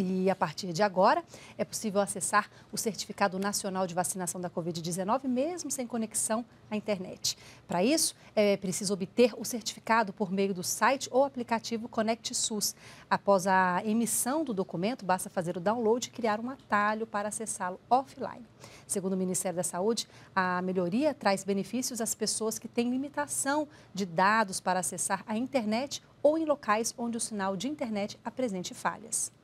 E a partir de agora, é possível acessar o Certificado Nacional de Vacinação da Covid-19, mesmo sem conexão à internet. Para isso, é preciso obter o certificado por meio do site ou aplicativo Conect SUS. Após a emissão do documento, basta fazer o download e criar um atalho para acessá-lo offline. Segundo o Ministério da Saúde, a melhoria traz benefícios às pessoas que têm limitação de dados para acessar a internet ou em locais onde o sinal de internet apresente falhas.